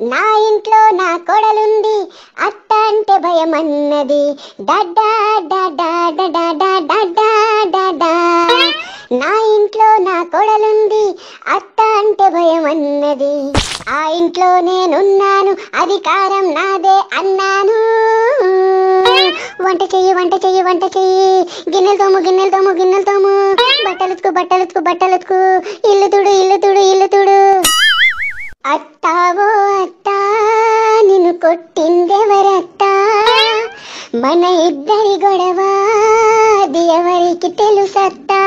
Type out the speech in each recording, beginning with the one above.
నా ఇంట్లో నా కొడలుంది అత్త అంటే భయం అన్నది నా ఇంట్లో నా కొడలుంది అత్త అంటే భయం అన్నది ఆ ఇంట్లో నేనున్నాను అధికారం నాదే అన్నాను వంట చెయ్యి వంట చెయ్యి వంట చెయ్యి గిన్నెలు తోము గిన్నెలు తోము గిన్నెలు తోము బట్టలుతుకు బట్టలుతుకు బట్టలుతుకు ఇల్లు తుడు ఇల్లు తుడు ఇల్లు తుడు ఇద్దరి గొడవ అది ఎవరికి తెలుసత్తా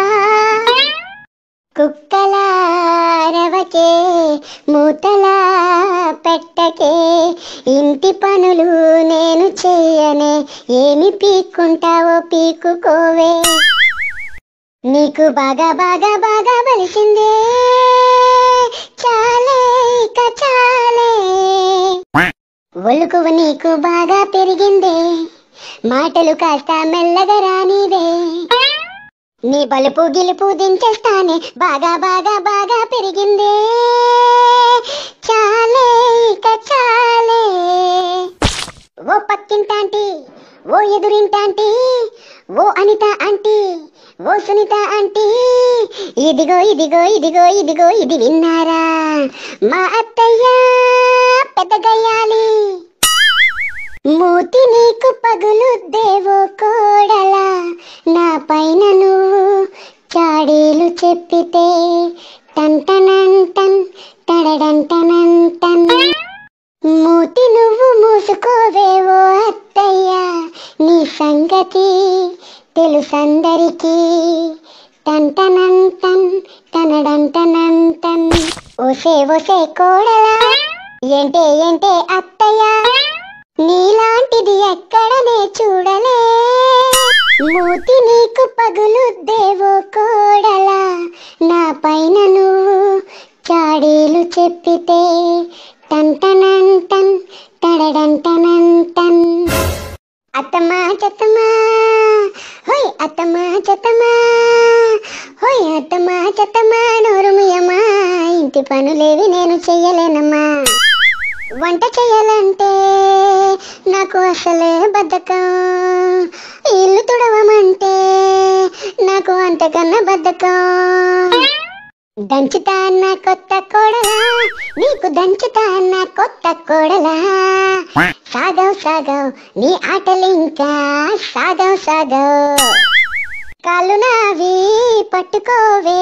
కుక్కలారవకే మూతలా పెట్టకే ఇంటి పనులు నేను చెయ్యనే ఏమి పీక్కుంటావో పీక్కుకోవే నీకు బాగా బాగా బాగా బలిసిందే చాలే. ఇక చాలే ఒలుకువ నీకు బాగా పెరిగిందే. మాటలు కాస్త మెల్లగా రానివే. నీ బలుపు గిలుపు దించేస్తానే బాగా బాగా బాగా పెరిగిందే. చాలే ఇక చాలే. ఓ పక్కింటాంటి ఓ ఎదురింటాంటి ఓ అనిత ఆంటీ ఓ సునీత ఆంటీ. ఇదిగో ఇదిగో ఇదిగో ఇదిగో ఇది విన్నారా? మా అత్తయ్య పెద్దగయ్యాలి. మూతి నీకు పగులు దేవో కోడలా. నా పైన నువ్వు చాడీలు చెప్పితే టంటనంటన్ టడడంటనంటన్. మూతి నువ్వు మూసుకోవేవో అత్తయ్య. నీ సంగతి తెలుసందరికీ. టంటనంటన్ టనడంటనంటన్. ఓసే ఒసే కోడలా. ఏంటే ఏంటే అత్తయ్య? నీలాంటిది ఎక్కడనే చూడలే. మూతి నీకు పగులు దేవో కోడలా. నా పైన నువ్వు చాడీలు చెప్పితే టంటనంటన్ టడడంటనంటన్. అత్తమా చెత్తమ్మా హోయ్ అత్తమా చెత్తమ్మా హోయ్ అత్తమా చెత్తమ్మా నోరుమయ్యమ్మా ఇంటి పనులేవి నేను చెయ్యలేనమ్మా. వంట చేయాలంటే నాకు అసలే బద్ధకం. ఇల్లు తుడవమంటే నాకు అంతకన్నా బద్ధకం. దంచుతా అన్న కొత్త కోడలా నీకు దంచుతా అన్న కొత్త కోడలా. సాగవ్ సాగవ్ నీ ఆటలింకా. సాగవ్ సాగవ్. కాళ్ళు నావి పట్టుకోవే.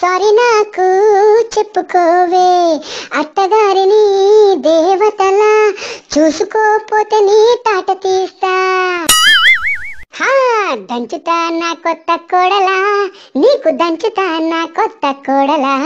సారీ నాకు చెప్పుకోవే. అత్తగారిని దేవతలా చూసుకోపోతే నీ తాట తీస్తా. దంచుతా నా కొత్త కోడలా. నీకు దంచుతా నా కొత్త కోడలా.